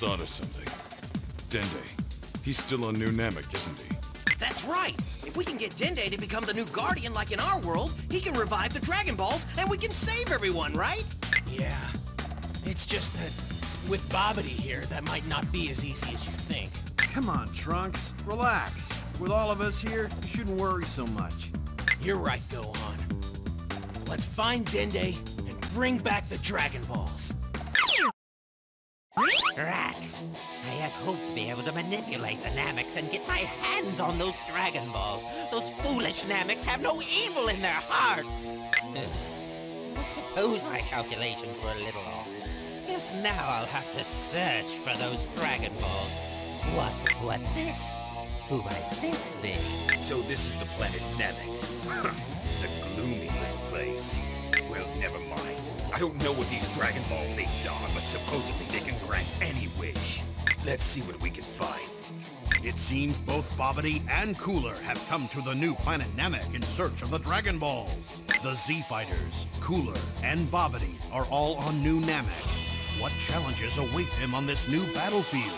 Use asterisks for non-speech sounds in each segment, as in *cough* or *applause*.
thought of something. Dende. He's still on New Namek, isn't he? That's right. If we can get Dende to become the new Guardian like in our world, he can revive the Dragon Balls and we can save everyone, right? Yeah. It's just that with Babidi here, that might not be as easy as you think. Come on, Trunks. Relax. With all of us here, you shouldn't worry so much. You're right, Gohan. Let's find Dende and bring back the Dragon Balls. Had to be able to manipulate the Nameks and get my hands on those Dragon Balls. Those foolish Nameks have no evil in their hearts. *sighs* I suppose my calculations were a little off. Guess now I'll have to search for those Dragon Balls. What? What's this? Who might this be? So this is the planet Namek. it's a gloomy little place. Well, never mind. I don't know what these Dragon Ball things are, but supposedly they can grant any wish. Let's see what we can find. It seems both Babidi and Cooler have come to the new planet Namek in search of the Dragon Balls. The Z-Fighters, Cooler, and Babidi are all on New Namek. What challenges await them on this new battlefield?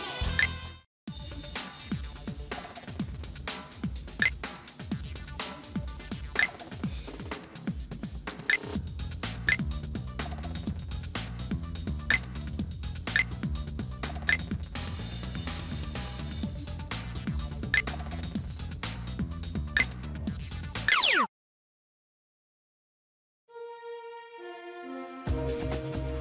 You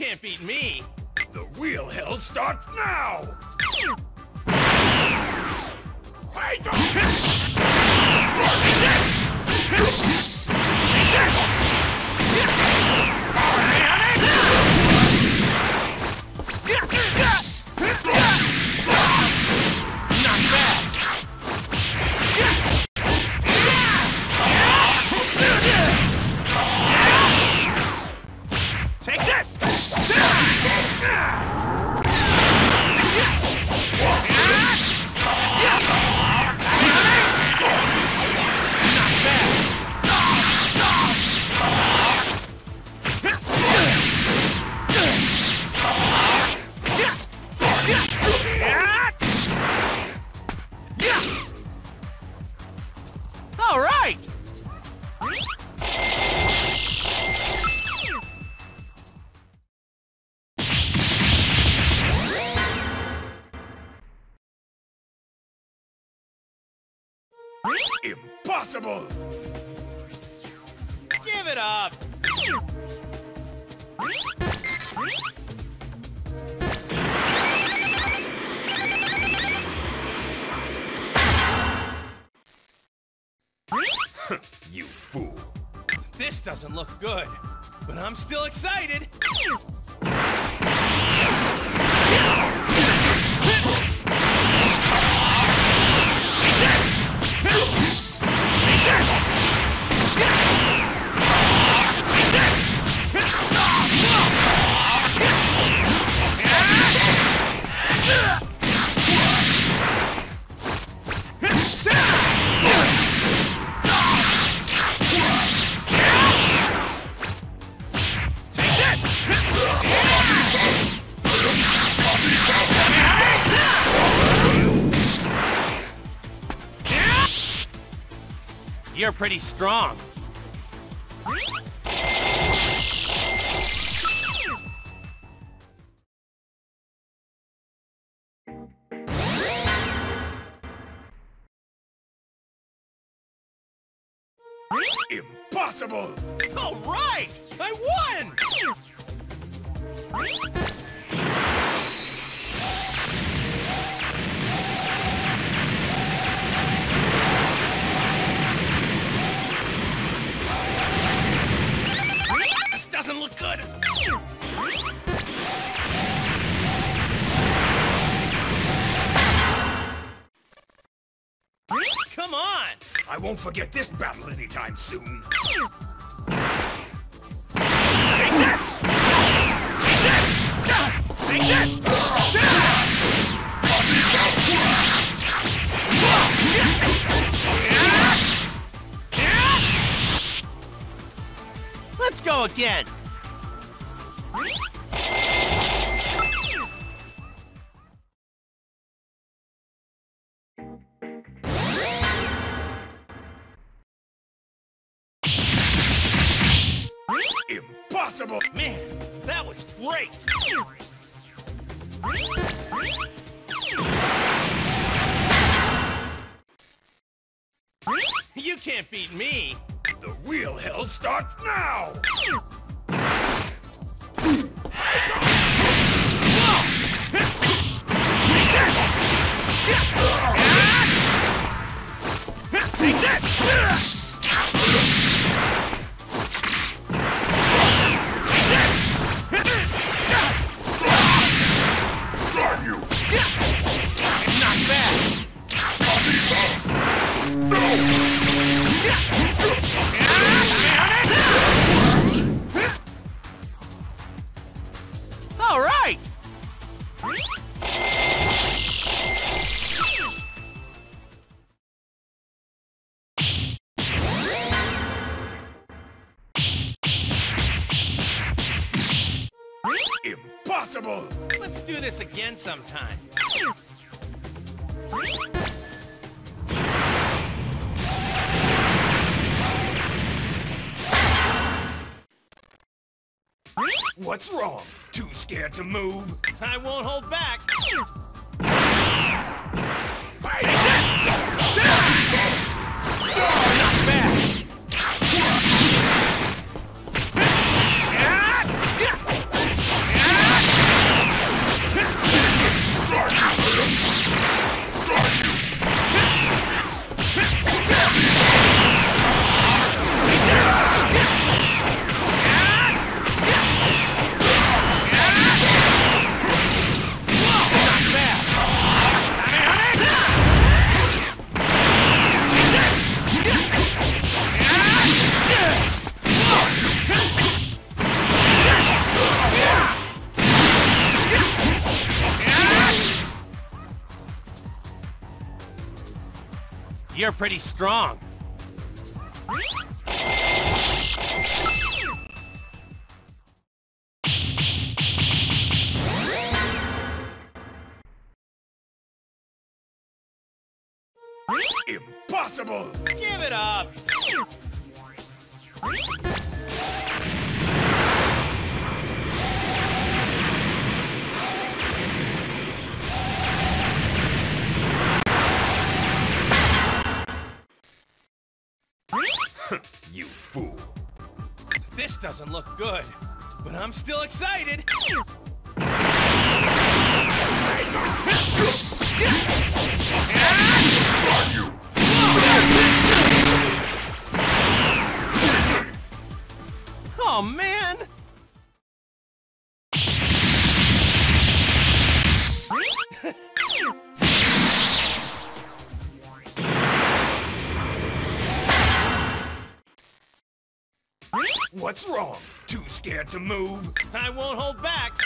can't beat me! The real hell starts now! I good, but I'm still excited. pretty strong. Impossible! All right! I won! Forget this battle anytime soon. Let's go again! This again sometime. What's wrong? Too scared to move? I won't hold back. Pretty strong. Doesn't look good, but I'm still excited. Oh man! What's wrong? Too scared to move? I won't hold back.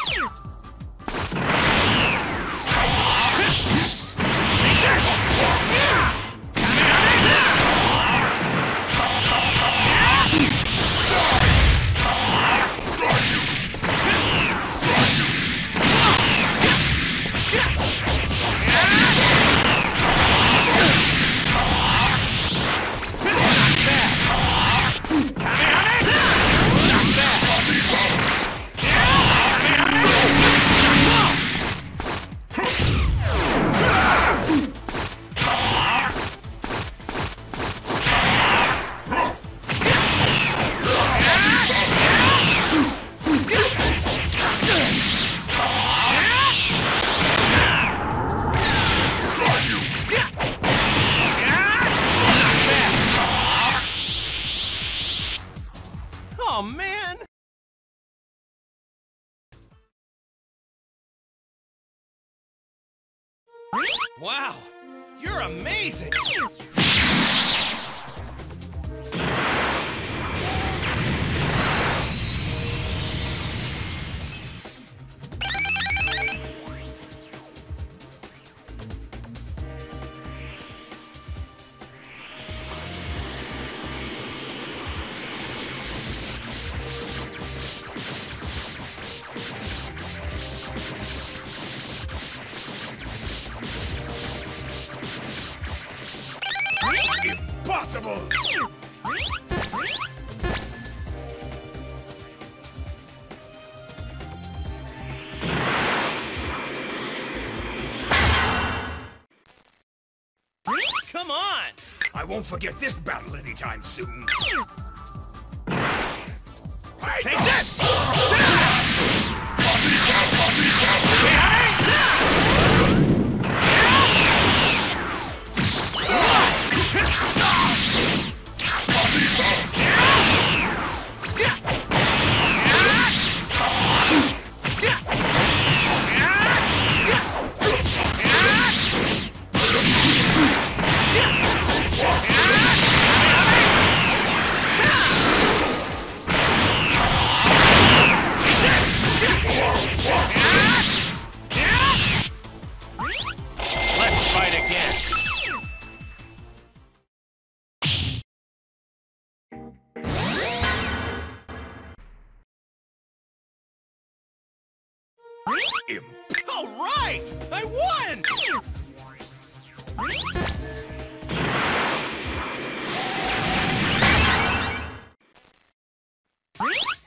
Wow, you're amazing! Forget this battle anytime soon.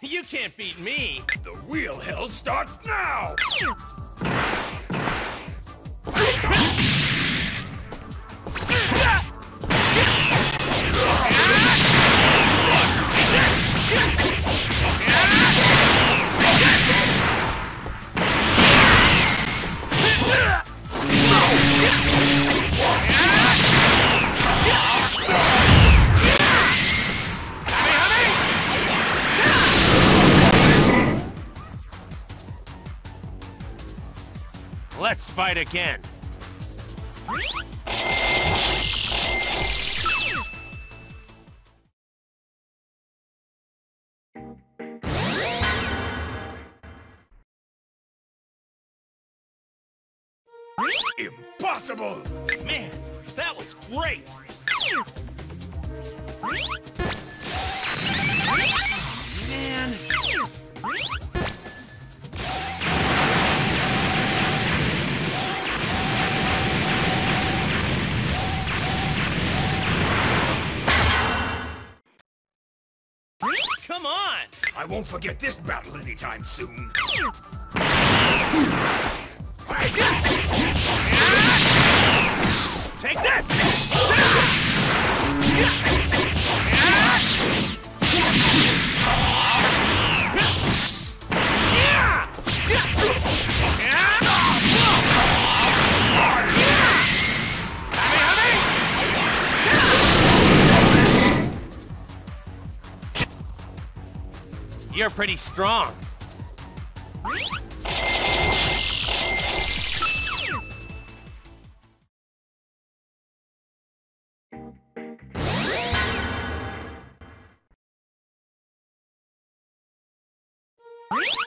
You can't beat me! the real hell starts now! Let's *laughs* again! Anytime soon. Take this! You're pretty strong.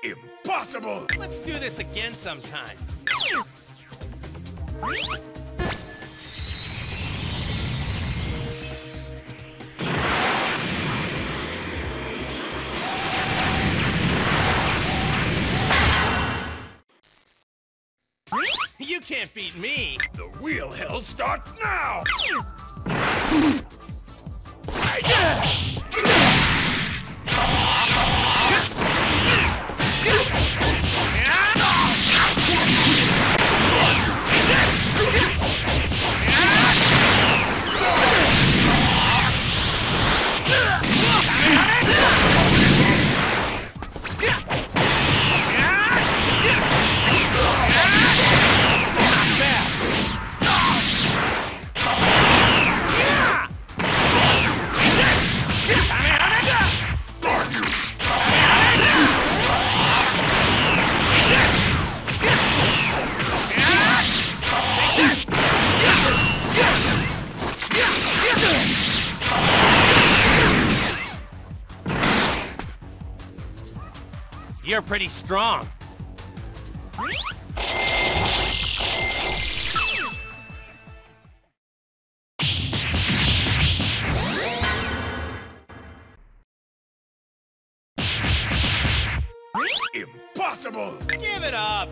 Impossible! Let's do this again sometime. You can't beat me. The real hell starts now! Pretty strong. Impossible! Give it up!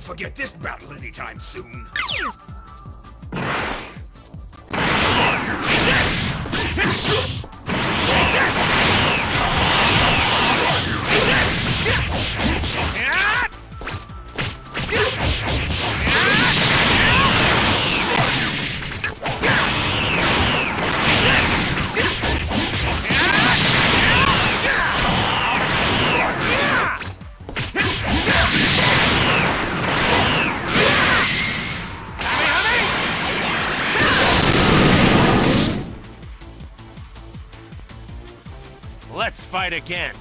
I won't forget this battle anytime soon. Let's again.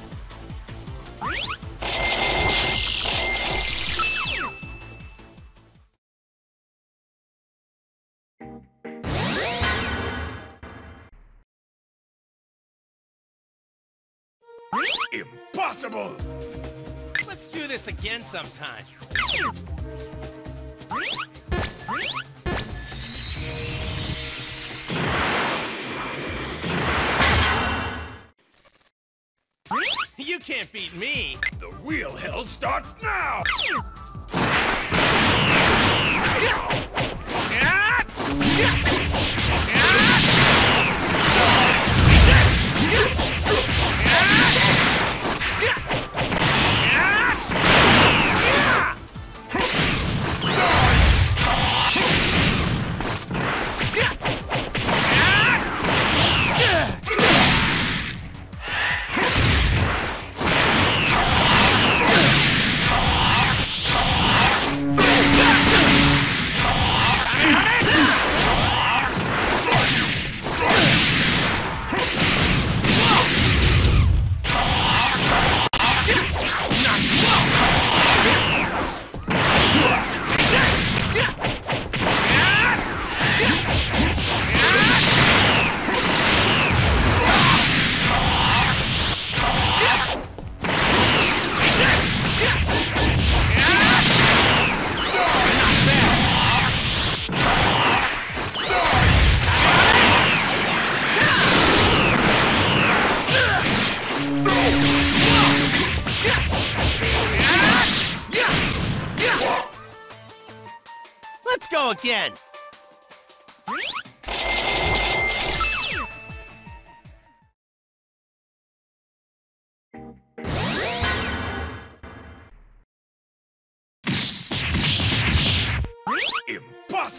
Impossible! Let's do this again sometime. You can't beat me. The real hell starts now! Let's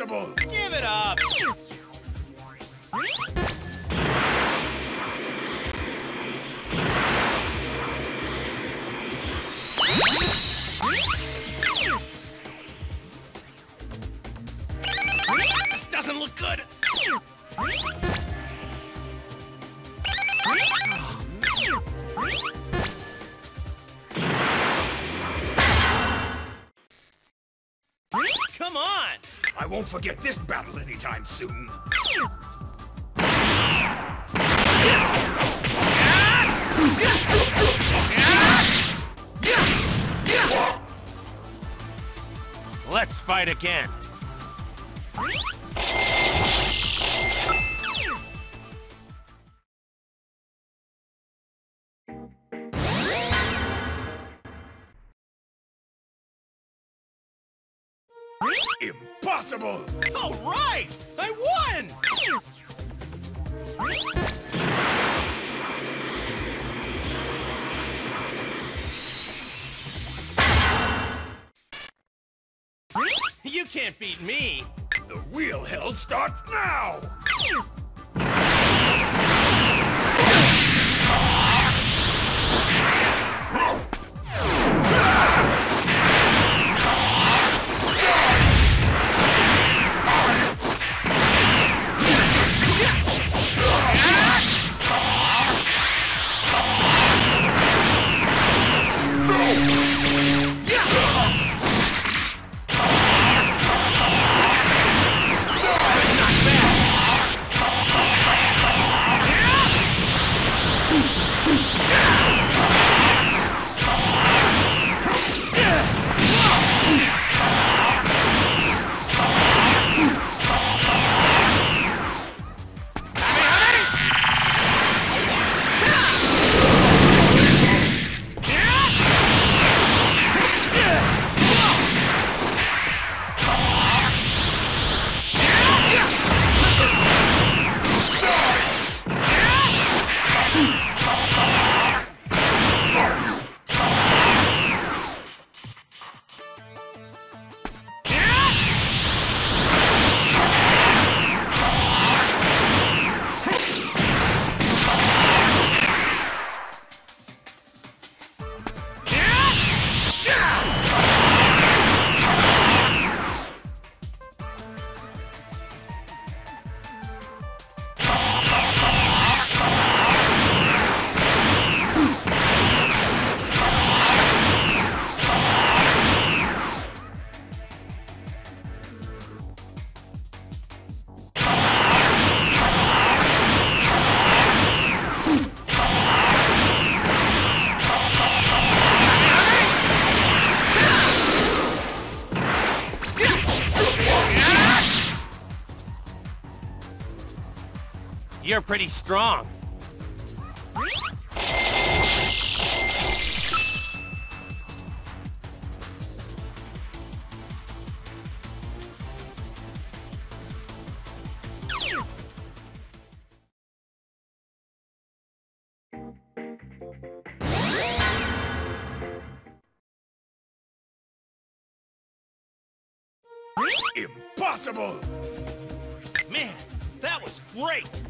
Impossible! Give it up. This doesn't look good. Forget this battle anytime soon. Let's fight again. Pretty strong. Impossible! Man, that was great!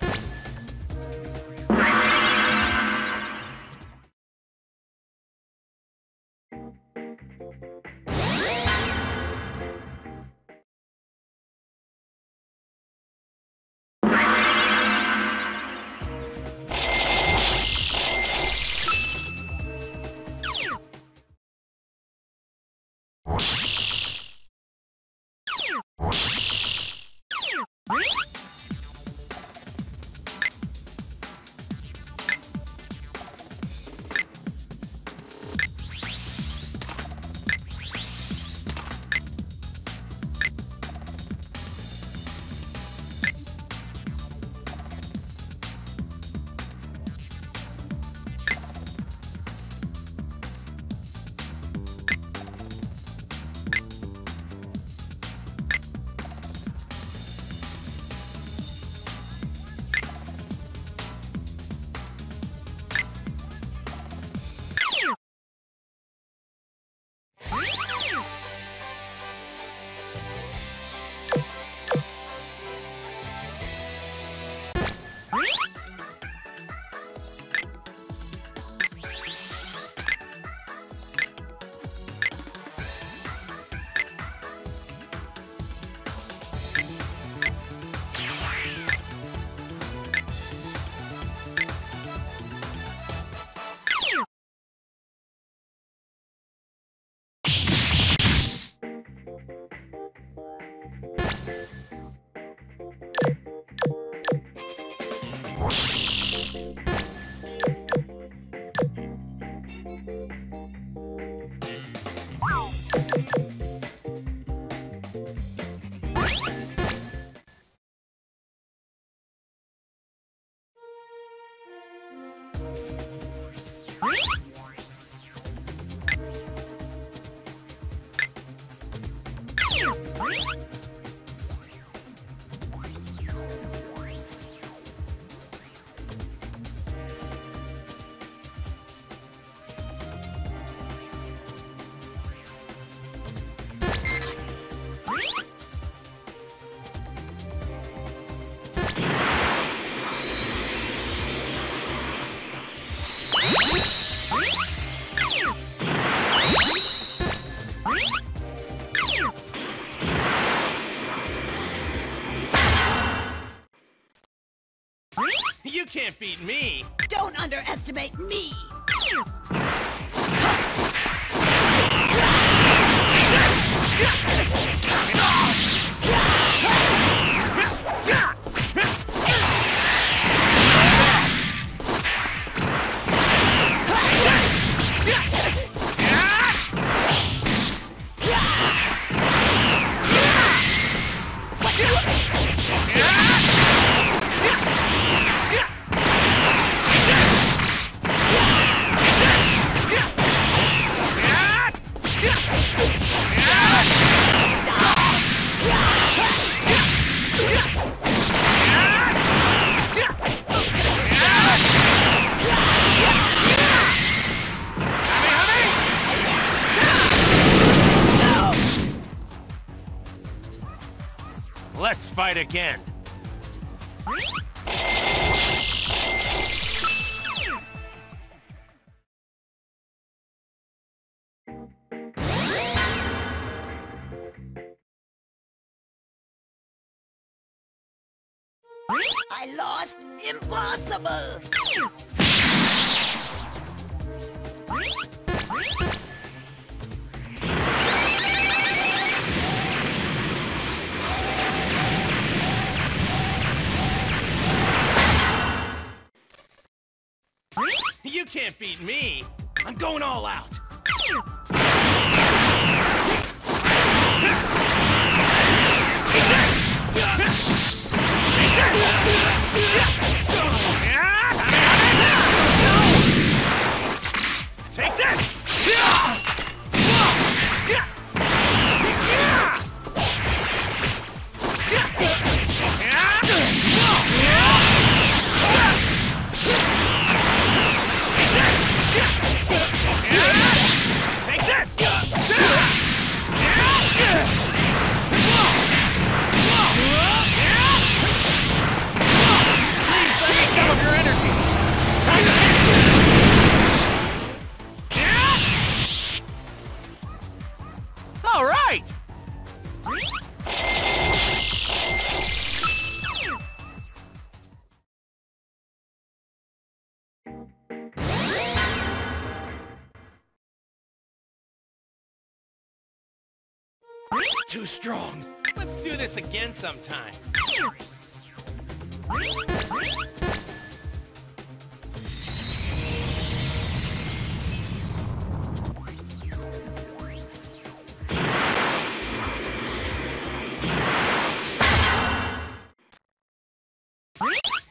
You can't beat me! Don't underestimate me! Again! Too strong. Let's do this again sometime.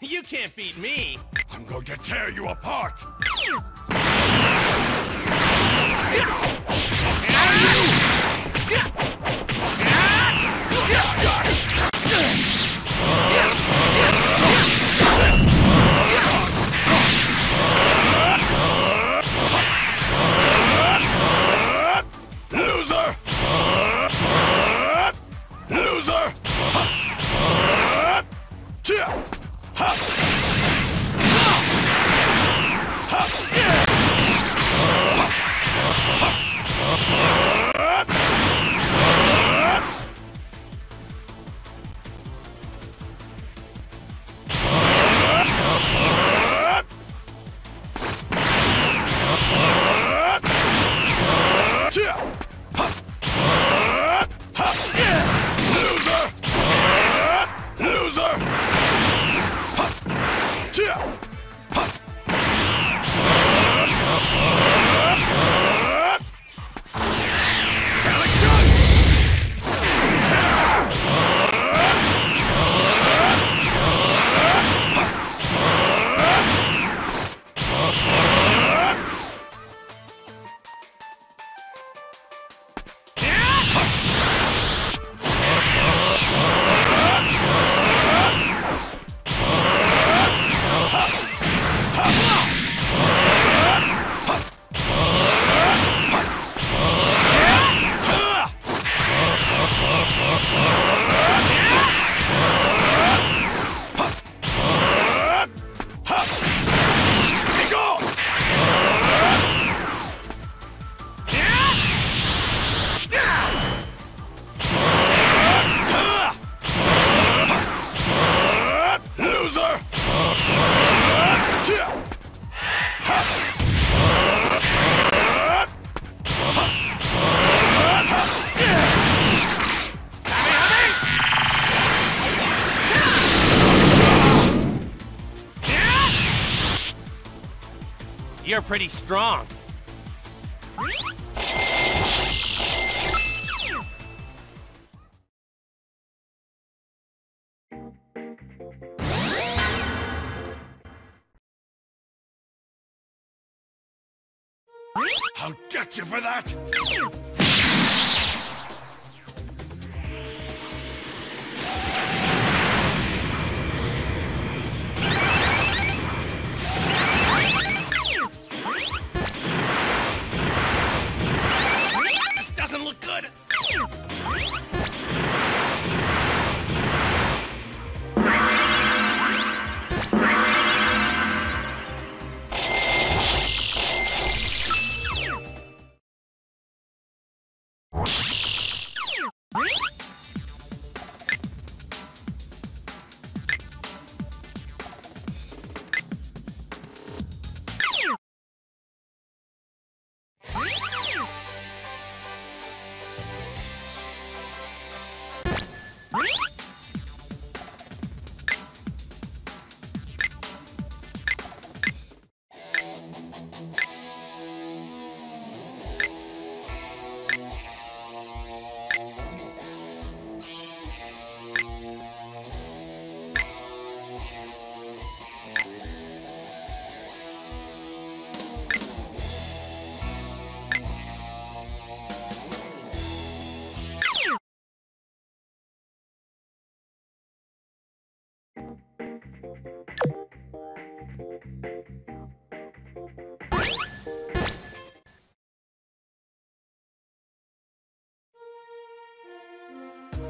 You can't beat me! I'm going to tear you apart! Loser! Chia! Ha! Pretty strong.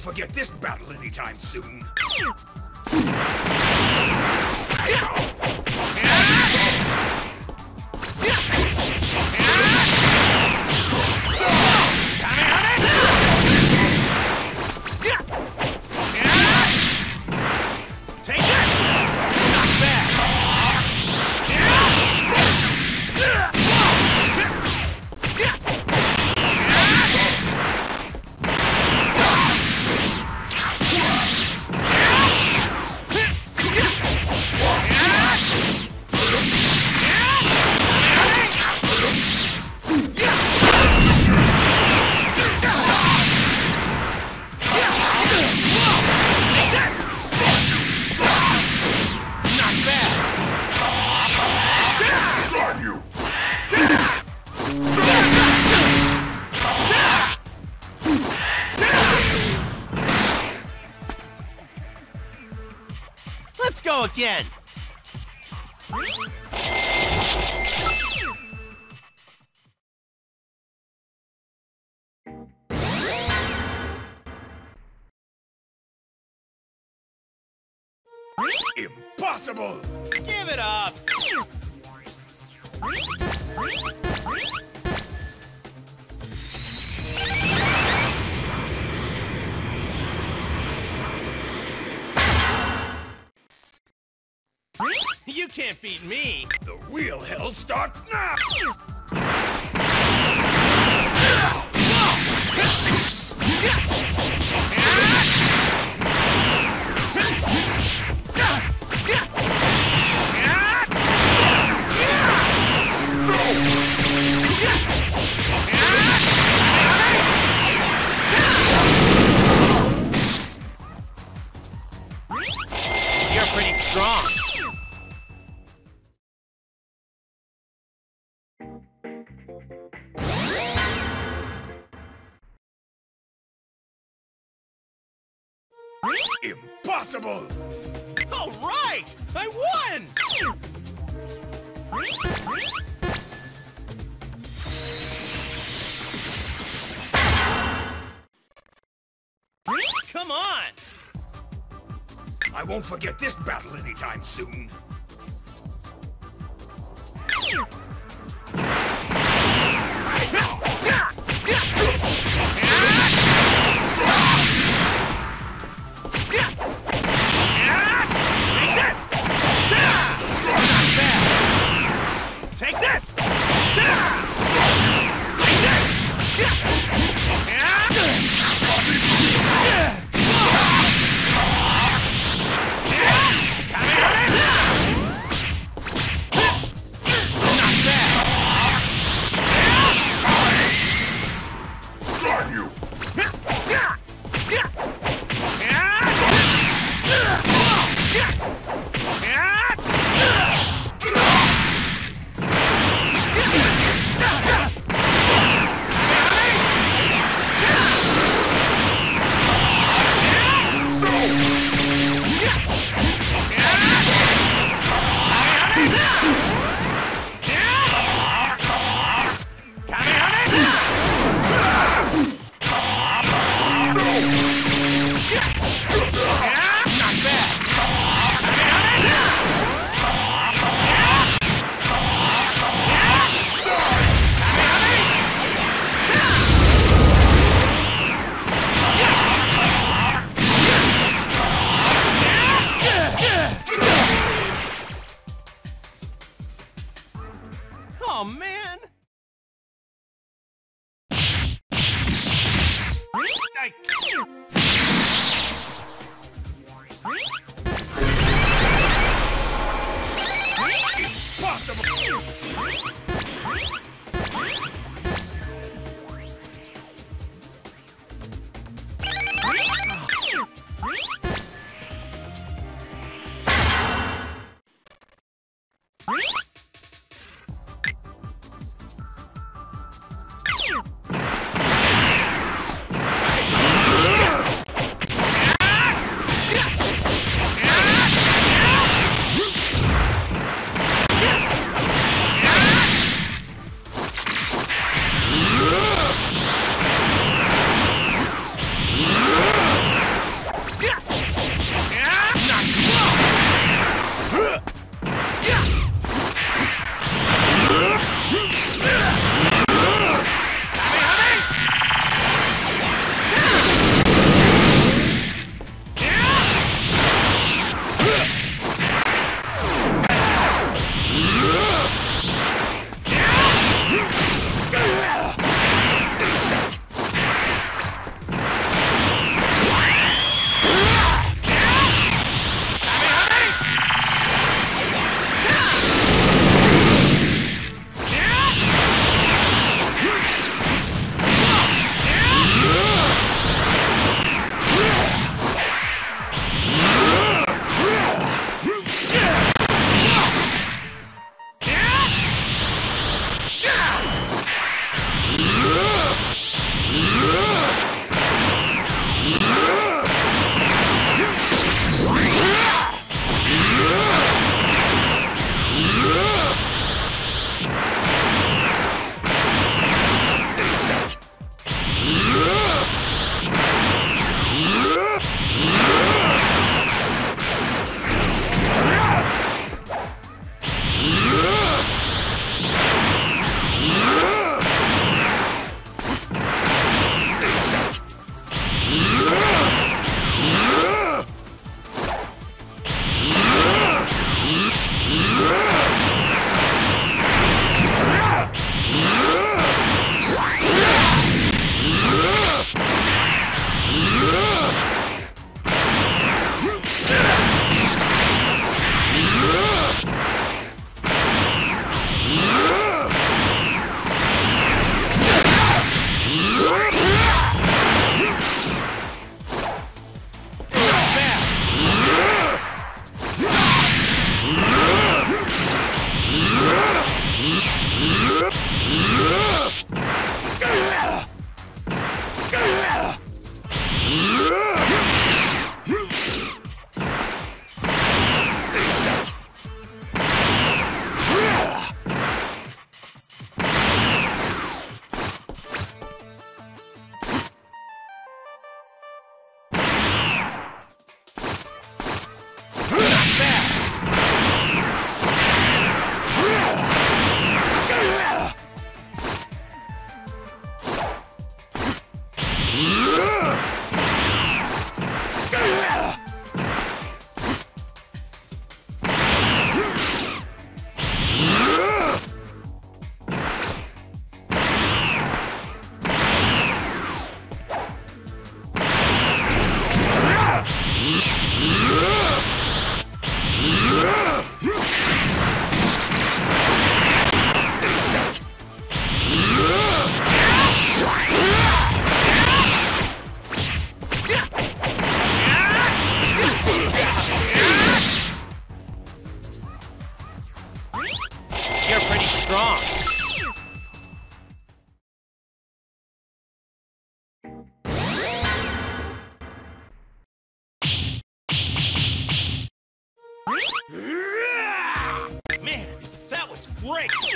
forget this battle anytime soon. Impossible! Give it up! You can't beat me! The real hell starts now! Forget this battle anytime soon. Break!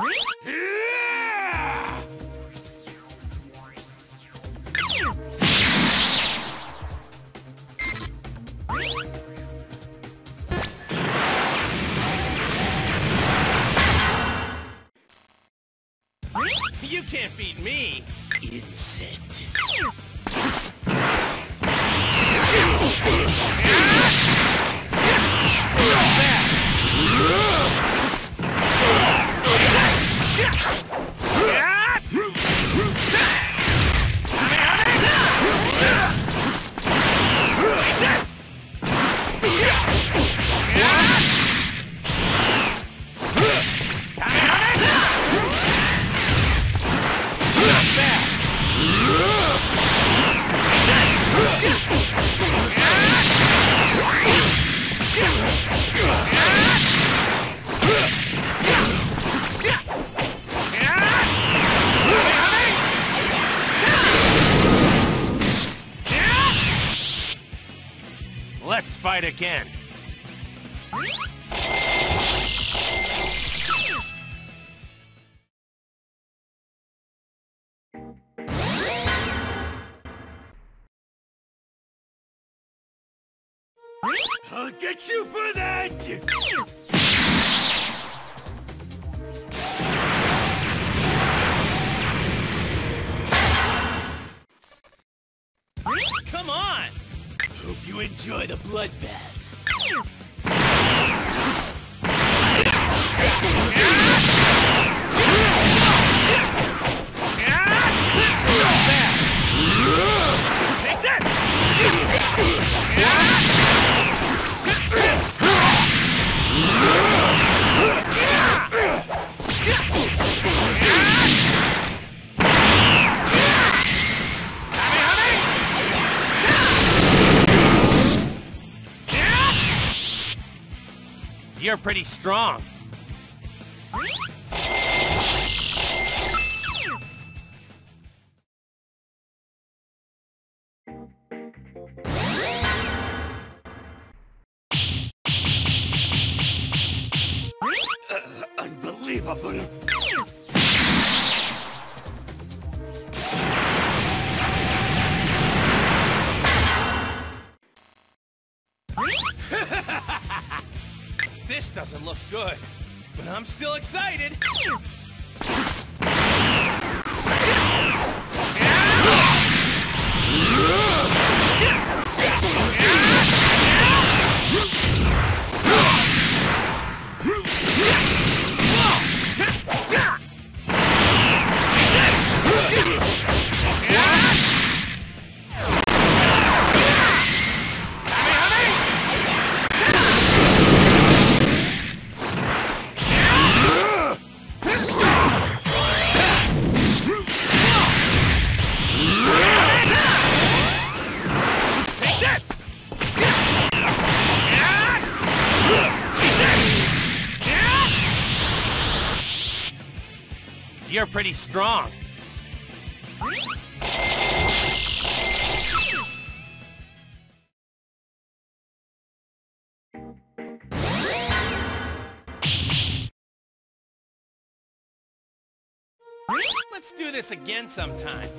You can't beat me! Insect. Pretty strong. You're pretty strong. Let's do this again sometime.